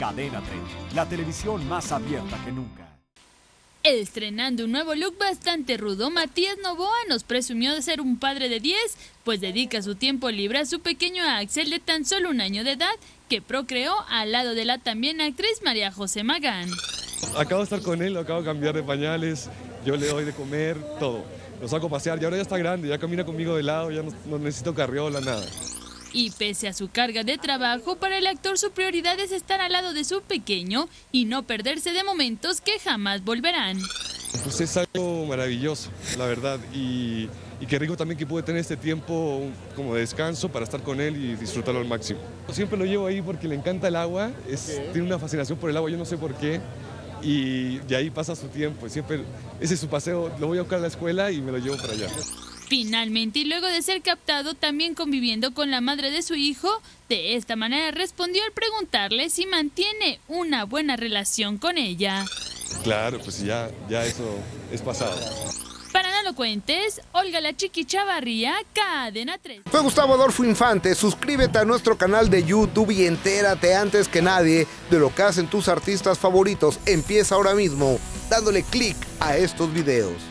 Cadena 30, la televisión más abierta que nunca. Estrenando un nuevo look bastante rudo, Matías Novoa nos presumió de ser un padre de 10, pues dedica su tiempo libre a su pequeño Axel de tan solo un año de edad, que procreó al lado de la también actriz María José Magán. Acabo de estar con él, lo acabo de cambiar de pañales, yo le doy de comer, todo. Lo saco a pasear y ahora ya está grande, ya camina conmigo de lado, ya no, no necesito carriola, nada. Y pese a su carga de trabajo, para el actor su prioridad es estar al lado de su pequeño y no perderse de momentos que jamás volverán. Pues es algo maravilloso, la verdad, y, y qué rico también que pude tener este tiempo como de descanso para estar con él y disfrutarlo al máximo. Siempre lo llevo ahí porque le encanta el agua, es, tiene una fascinación por el agua, yo no sé por qué, y de ahí pasa su tiempo, siempre ese es su paseo, lo voy a buscar a la escuela y me lo llevo para allá. Finalmente, y luego de ser captado también conviviendo con la madre de su hijo, de esta manera respondió al preguntarle si mantiene una buena relación con ella. Claro, pues ya, ya eso es pasado. Para No Lo Cuentes, Olga La Chiqui Chavarría, Cadena 3. Fue Gustavo Adolfo Infante, suscríbete a nuestro canal de YouTube y entérate antes que nadie de lo que hacen tus artistas favoritos. Empieza ahora mismo dándole clic a estos videos.